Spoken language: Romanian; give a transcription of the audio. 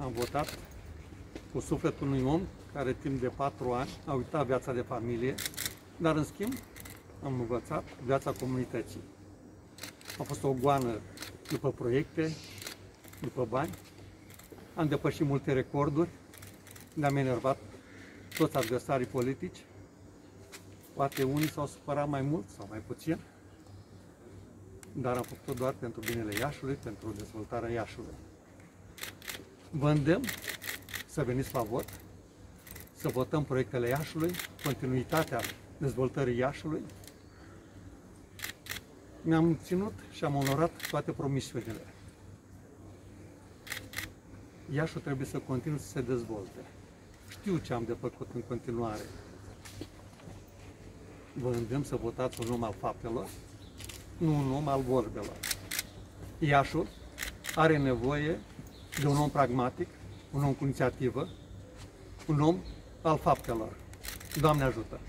am votat cu sufletul unui om care timp de patru ani a uitat viața de familie, dar în schimb am învățat viața comunității. A fost o goană după proiecte, după bani, am depășit multe recorduri, ne-am enervat toți adversarii politici, poate unii s-au supărat mai mult sau mai puțin, dar am făcut-o doar pentru binele Iașului, pentru dezvoltarea Iașului. Vă îndemn să veniți la vot, să votăm proiectele Iașului, continuitatea dezvoltării Iașului. Mi-am ținut și am onorat toate promisiunile. Iașul trebuie să continue să se dezvolte. Știu ce am de făcut în continuare. Vă îndemn să votați un om al faptelor, nu un om al vorbelor. Iașul are nevoie de un om pragmatic, un om cu inițiativă, un om al faptelor. Doamne ajută!